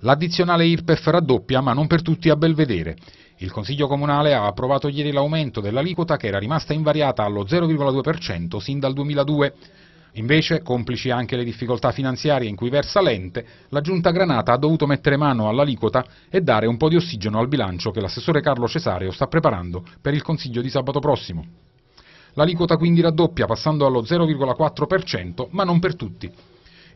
L'addizionale IRPEF raddoppia, ma non per tutti a Belvedere. Il Consiglio Comunale ha approvato ieri l'aumento dell'aliquota che era rimasta invariata allo 0,2% sin dal 2002. Invece, complici anche le difficoltà finanziarie in cui versa l'ente, la Giunta Granata ha dovuto mettere mano all'aliquota e dare un po' di ossigeno al bilancio che l'assessore Carlo Cesareo sta preparando per il Consiglio di sabato prossimo. L'aliquota quindi raddoppia passando allo 0,4%, ma non per tutti.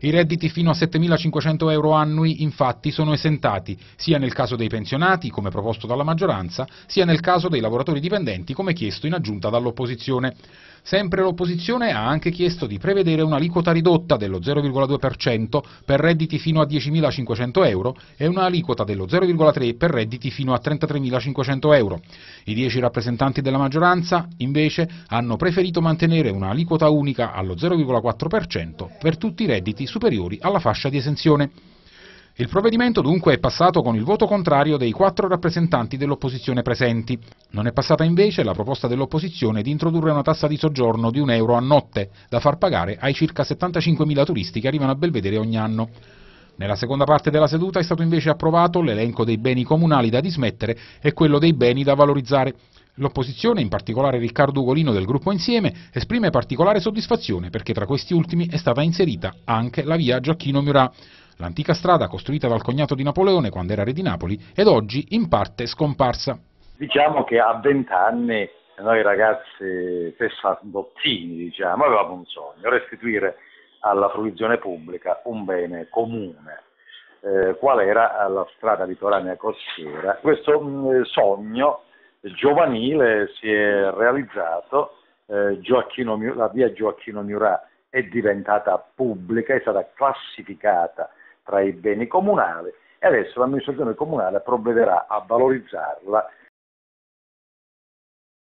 I redditi fino a 7.500 euro annui, infatti, sono esentati, sia nel caso dei pensionati, come proposto dalla maggioranza, sia nel caso dei lavoratori dipendenti, come chiesto in aggiunta dall'opposizione. Sempre l'opposizione ha anche chiesto di prevedere un'aliquota ridotta dello 0,2% per redditi fino a 10.500 euro e un'aliquota dello 0,3% per redditi fino a 33.500 euro. I dieci rappresentanti della maggioranza, invece, hanno preferito mantenere un'aliquota unica allo 0,4% per tutti i redditi superiori alla fascia di esenzione. Il provvedimento dunque è passato con il voto contrario dei quattro rappresentanti dell'opposizione presenti. Non è passata invece la proposta dell'opposizione di introdurre una tassa di soggiorno di un euro a notte, da far pagare ai circa 75.000 turisti che arrivano a Belvedere ogni anno. Nella seconda parte della seduta è stato invece approvato l'elenco dei beni comunali da dismettere e quello dei beni da valorizzare. L'opposizione, in particolare Riccardo Ugolino del gruppo Insieme, esprime particolare soddisfazione perché tra questi ultimi è stata inserita anche la via Gioacchino Murat l'antica strada costruita dal cognato di Napoleone quando era re di Napoli ed oggi in parte scomparsa. Diciamo che a vent'anni noi ragazzi fessadottini diciamo, avevamo un sogno, restituire alla fruizione pubblica un bene comune. Eh, qual era la strada litoranea costiera. Questo mh, mm, sogno giovanile si è realizzato, eh, Gioacchino, la via Gioacchino Murat è diventata pubblica, è stata classificata tra i beni comunali e adesso l'amministrazione comunale provvederà a valorizzarla